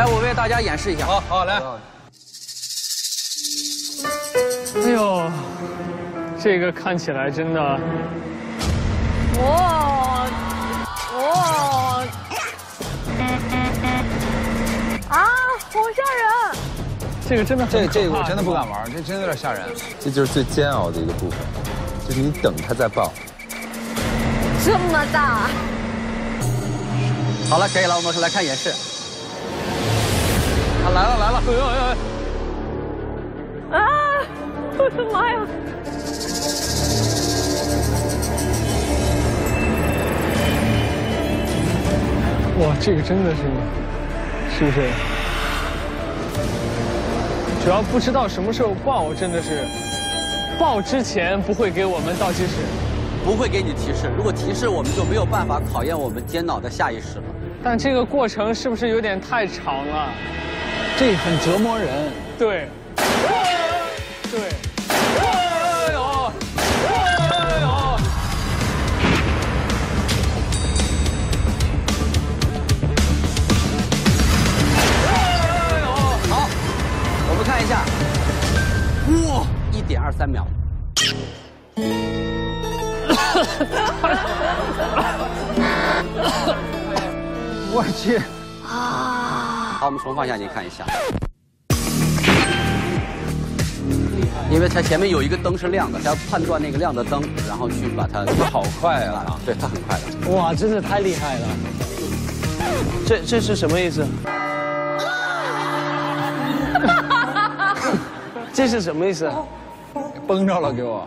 来，我为大家演示一下。好好来。哎呦，这个看起来真的，哇哇啊，好吓人！这个真的很这这个我真的不敢玩，这真的有点吓人。这就是最煎熬的一个部分，就是你等它再爆。这么大，好了，可以了，我们来看演示。啊来了来了，哎呦哎呦哎啊！我的妈呀！哇，这个真的是，是不是？主要不知道什么时候爆，真的是，爆之前不会给我们倒计时，不会给你提示，如果提示我们就没有办法考验我们尖脑的下意识了。但这个过程是不是有点太长了？这很折磨人。对，放一下，你看一下。因为它前面有一个灯是亮的，它要判断那个亮的灯，然后去把它。它好快啊！对，它很快的。哇，真的太厉害了！这这是什么意思？这是什么意思？崩着了，给我。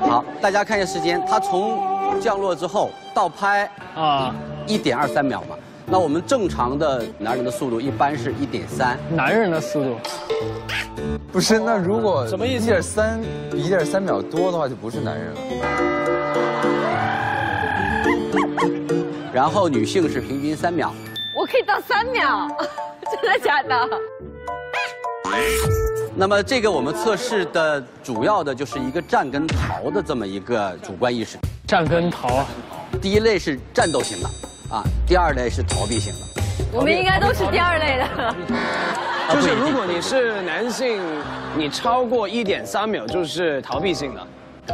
好，大家看一下时间，它从降落之后到拍啊，一点二三秒嘛。那我们正常的男人的速度一般是一点三。男人的速度，不是，那如果什么意思一点三比一点三秒多的话，就不是男人了。然后女性是平均三秒。我可以到三秒，真的假的？那么这个我们测试的主要的就是一个战跟逃的这么一个主观意识。战跟逃，第一类是战斗型的，啊，第二类是逃避型的。我们应该都是第二类的。就是如果你是男性，你超过一点三秒就是逃避性的。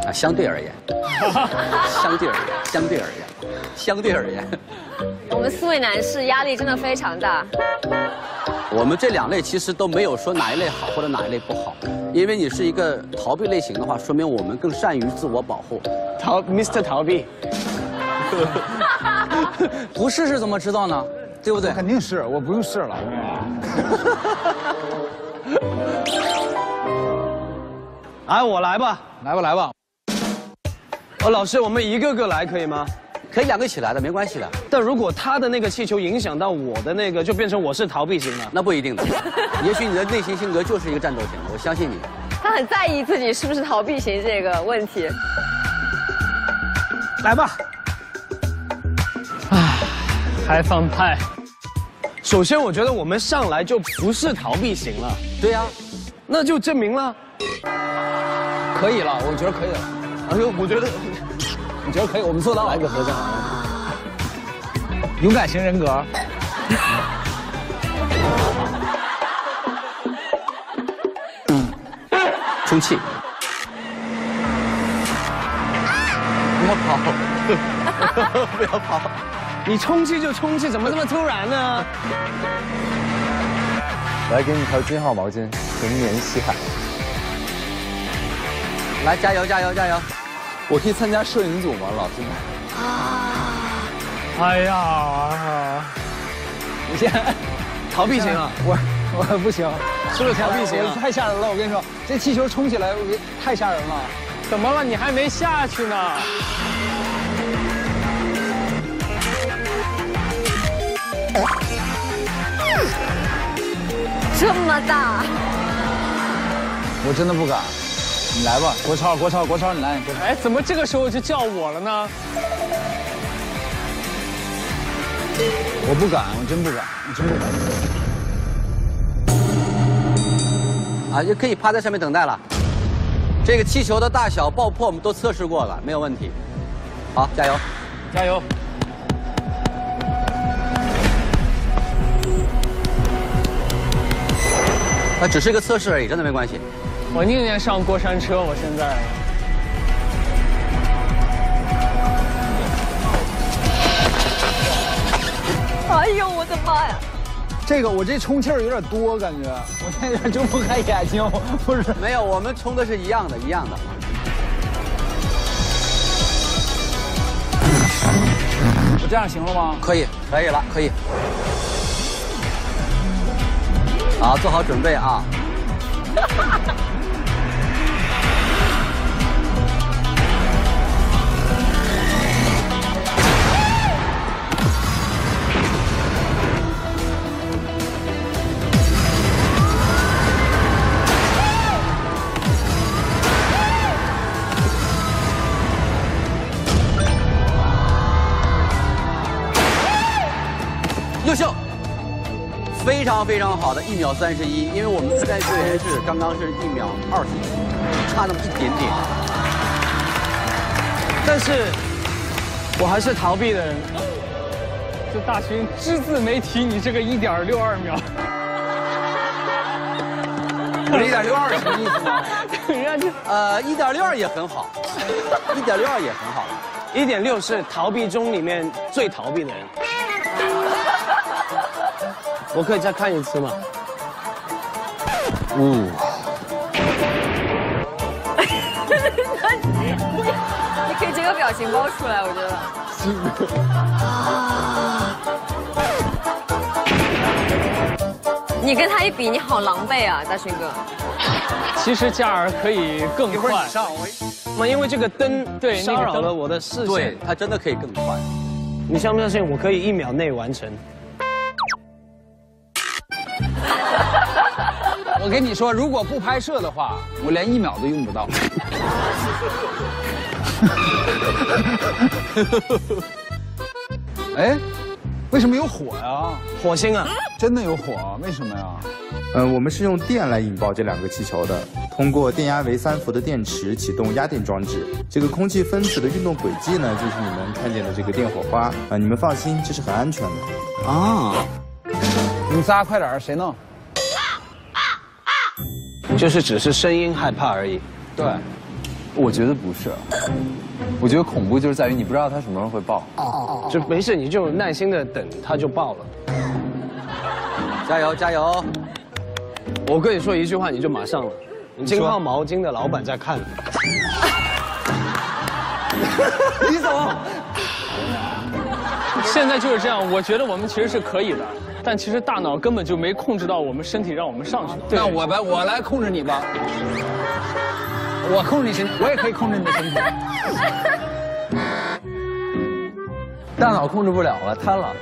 啊，相对而言，相对而言，相对而言，相对而言，我们四位男士压力真的非常大。我们这两类其实都没有说哪一类好或者哪一类不好，因为你是一个逃避类型的话，说明我们更善于自我保护。逃，Mr. 逃避。不试试怎么知道呢？对不对？肯定是，我不用试了。哎，我来吧。来吧来吧，哦，老师，我们一个个来可以吗？可以两个一起来的，没关系的。但如果他的那个气球影响到我的那个，就变成我是逃避型了。那不一定的，也许你的内心性格就是一个战斗型的，我相信你。他很在意自己是不是逃避型这个问题。来吧。还放派，首先，我觉得我们上来就不是逃避型了，对呀、那就证明了。可以了，我觉得可以了。哎呦，我觉得 你觉得可以？我们做到了。来个合照。勇敢型人格。出气。不要跑，不要跑。你充气就充气，怎么这么突然呢？来，给你条金号毛巾，陈年西海。来，加油，加油，加油！我可以参加摄影组吗，老师？哎呀，你先，逃避型啊！我我不行，是不是逃避型啊太吓人了！我跟你说，这气球冲起来我太吓人了。怎么了？你还没下去呢。这么大，我真的不敢。你来吧，国超，国超，国超，你来。国超哎，怎么这个时候就叫我了呢？我不敢，我真不敢，我真不敢。啊，就可以趴在上面等待了。这个气球的大小、爆破我们都测试过了，没有问题。好，加油！加油！那只是一个测试而已，真的没关系。我宁愿上过山车，我现在。哎呦我的妈呀！这个我这充气儿有点多，感觉我现在有点睁不开眼睛，不是？没有，我们充的是一样的，一样的。我这样行了吗？可以，可以了，可以。好，做好准备啊！非常好的一秒三十一，因为我们自带队员是刚刚是一秒二十一，差那么一点点。但是，我还是逃避的人。就大勋只字没提你这个一点六二秒。我一点六二什么意思呢？人家就呃，一点六二也很好，一点六二也很好。一点六是逃避中里面最逃避的人。我可以再看一次吗？嗯，你可以截个表情包出来，我觉得。你跟他一比，你好狼狈啊，大勋哥。其实嘉儿可以更快。那因为这个灯对骚扰了我的视对线。，他真的可以更快。你相不相信我可以一秒内完成？我跟你说，如果不拍摄的话，我连一秒都用不到。哎，为什么有火呀？火星啊，真的有火？为什么呀？嗯，我们是用电来引爆这两个气球的，通过电压为三伏的电池启动压电装置。这个空气分子的运动轨迹呢，就是你们看见的这个电火花啊。你们放心，这是很安全的。啊，你们仨快点儿，谁弄？就是只是声音害怕而已。对，我觉得不是，我觉得恐怖就是在于你不知道它什么时候会爆。哦哦哦就没事，你就耐心的等，它就爆了。加油加油！我跟你说一句话，你就马上了。金矿毛巾的老板在看。李总，现在就是这样，我觉得我们其实是可以的，但其实大脑根本就没控制到我们身体，让我们上去。那我来，我来控制你吧。我控制你身体，我也可以控制你的身体。大脑控制不了了，瘫了。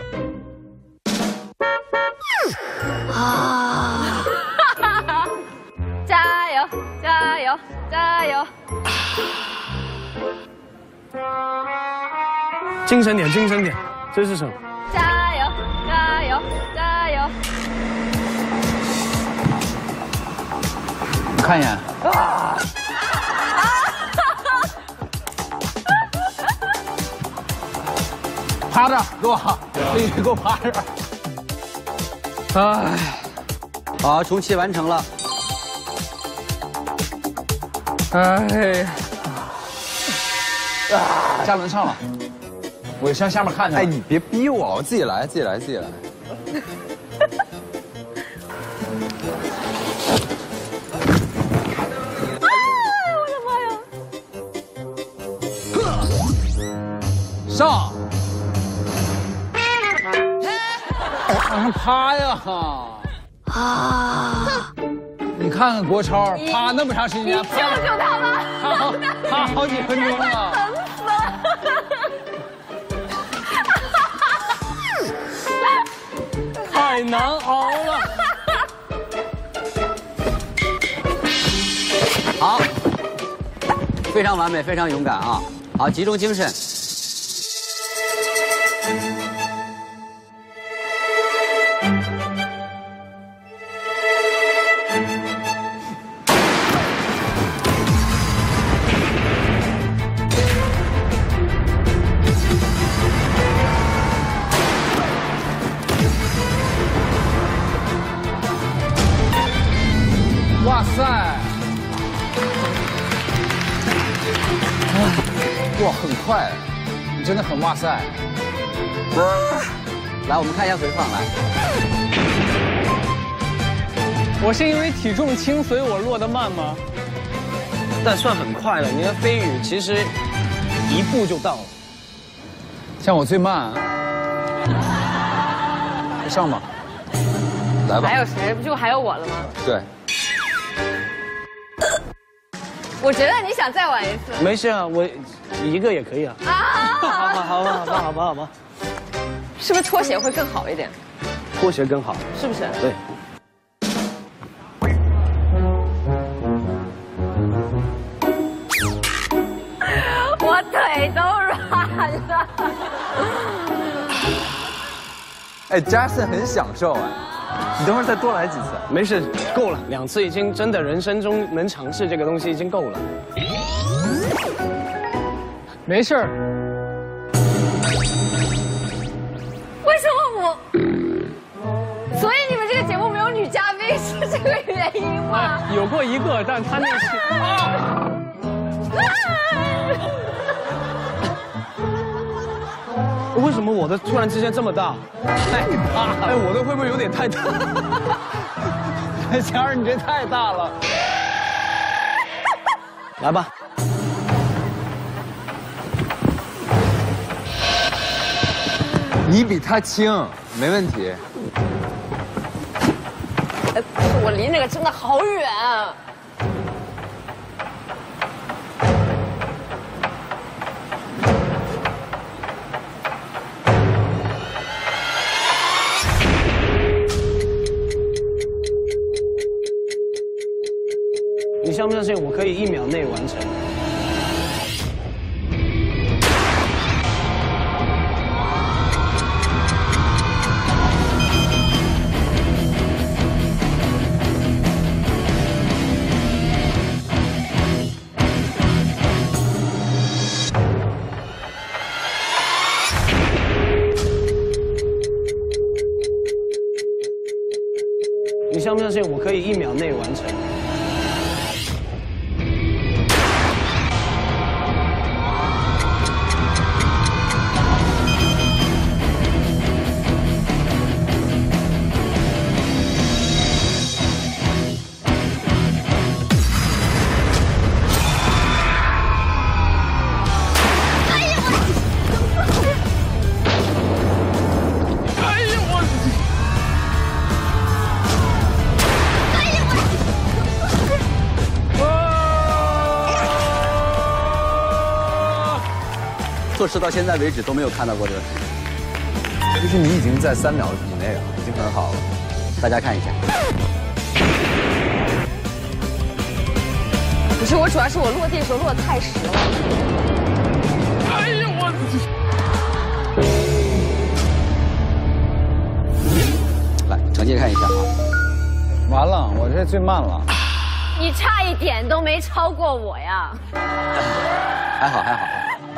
啊 加油，加油，加油！精神点，精神点，这是什么？看一眼。趴着，给我，必须给我趴着。唉，好，重启完成了。唉，嘉伦上了，我上下面看去。哎，你别逼我，我自己来，自己来，自己来。上，往上趴呀！啊！你看看国超趴那么长时间，趴救救他吧！趴好趴好几分钟了。疼死了！太难熬了。好，非常完美，非常勇敢啊！好，集中精神。哇塞！来，我们看一下回放来。我是因为体重轻，所以我落得慢吗？但算很快了。你的飞羽其实一步就到了。像我最慢，上吧，来吧还。有谁？不就还有我了吗？对，我觉得你想再玩一次没事啊，我一个也可以啊。啊？好吧，好吧，好吧，好吧，好吧，是不是拖鞋会更好一点？拖鞋更好。是不是？对。我腿都软了。哎，Jackson 很享受哎，你等会儿再多来几次。没事，够了，两次已经真的人生中能尝试这个东西已经够了。没事儿，为什么我？所以你们这个节目没有女嘉宾是这个原因吗？有过一个，但他那期为 么我的突然之间这么大？太大了！哎，我的会不会有点太大？强儿，你这太大了。来吧，你比他轻，没问题。哎我离那个真的好远。你信我可以一秒内完成？你相不相信我可以一秒内完成？做事到现在为止都没有看到过这个，其实你已经在三秒以内了，已经很好了。大家看一下。不是，我主要是我落地的时候落的太实了。哎呦我，来，成绩看一下啊。完了，我这最慢了。你差一点都没超过我呀！还好还好，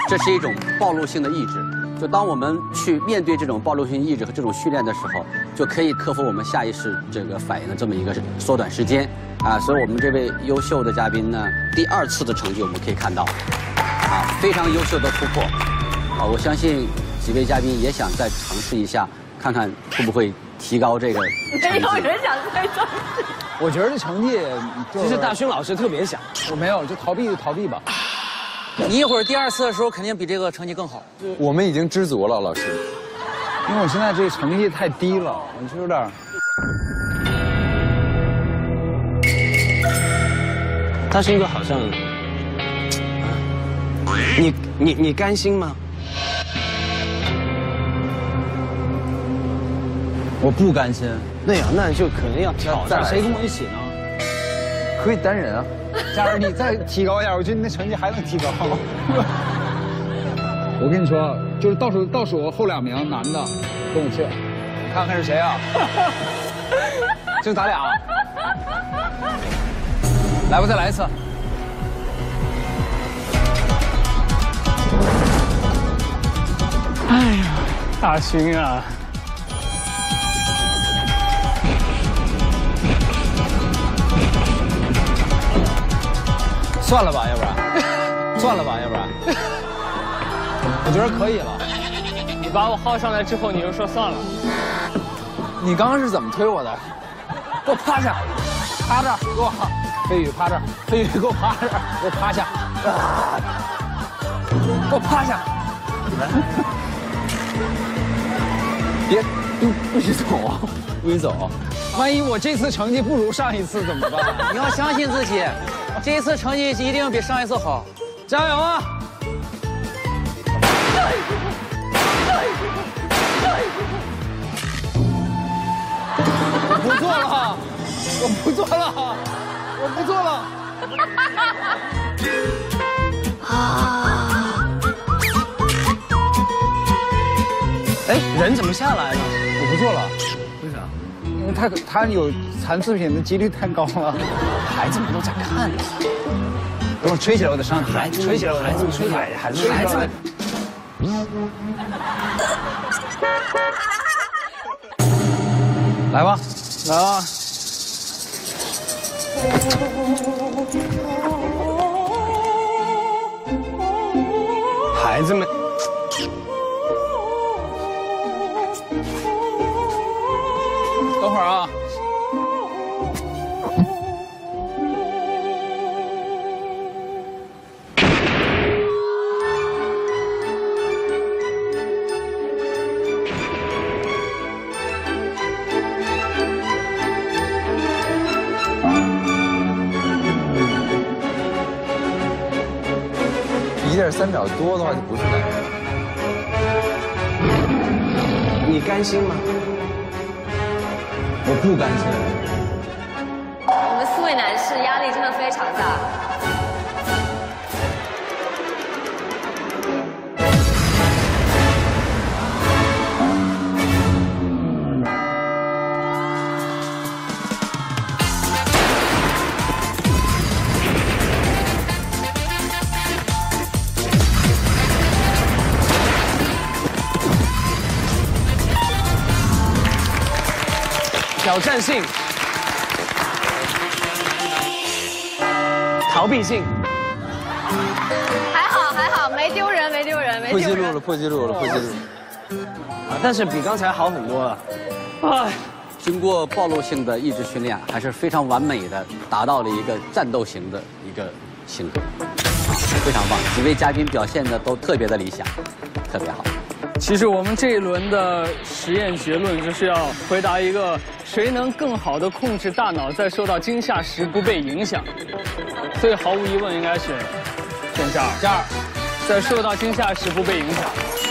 这是一种暴露性的意志。就当我们去面对这种暴露性意志和这种训练的时候，就可以克服我们下意识这个反应的这么一个缩短时间啊。所以，我们这位优秀的嘉宾呢，第二次的成绩我们可以看到，啊，非常优秀的突破啊。我相信几位嘉宾也想再尝试一下，看看会不会提高这个成没绩。有人想再尝试。我觉得这成绩就其实大勋老师特别想，我没有，就逃避就逃避吧。你一会儿第二次的时候肯定比这个成绩更好。我们已经知足了，老师。因为我现在这个成绩太低了，我就有点儿大勋哥好像，你你你甘心吗？我不甘心。那样，那就可能要挑战谁跟我一起呢？可以单人啊。佳儿，你再提高一点，我觉得你的成绩还能提高。我跟你说，就是倒数倒数后两名男的跟我去，你看看是谁啊？就咱俩。来吧，再来一次。哎呀大勋啊！算了吧，要不然，算了吧，要不然，我觉得可以了。你把我薅上来之后，你又说算了。你刚刚是怎么推我的？给我趴下，趴这儿，给我。飞宇趴这儿，飞宇给我趴这儿，给我趴下，给我趴下。别，不不许走啊！不许走！万一我这次成绩不如上一次怎么办？你要相信自己，这一次成绩一定比上一次好，加油啊！我不做了，我不做了，我不做了。啊哎，人怎么下来了？我不做了，他他有残次品的几率太高了。孩子们都在看呢。等我吹起来，我得上去。孩子，吹起来，孩子，吹起来，孩子，孩子。来吧，来吧。孩子们，会儿啊。一点三秒多的话就不是男人了。你甘心吗？我不甘心。我们四位男士压力真的非常大。挑战性，逃避性，还好还好，没丢人没丢人没丢人。破纪录了，破纪录了，破纪录。啊，但是比刚才好很多了。哎，经过暴露性的意志训练，还是非常完美的达到了一个战斗型的一个性格，非常棒。几位嘉宾表现的都特别的理想，特别好。其实我们这一轮的实验结论就是要回答一个谁能更好的控制大脑，在受到惊吓时不被影响。所以毫无疑问应该选选项二，加二，在受到惊吓时不被影响。